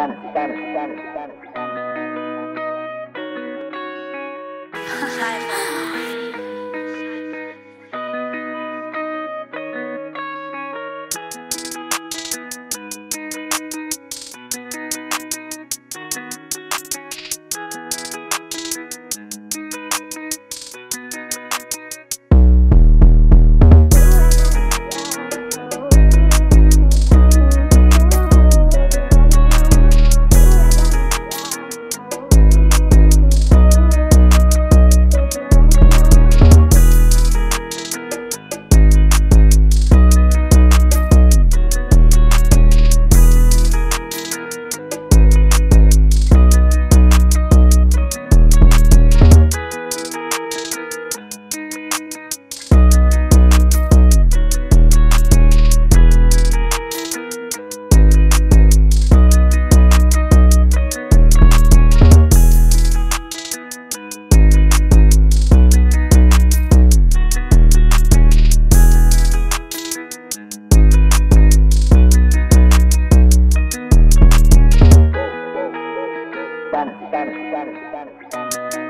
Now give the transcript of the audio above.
Stand, stand, stand, stand. Spanish, Spanish, Spanish.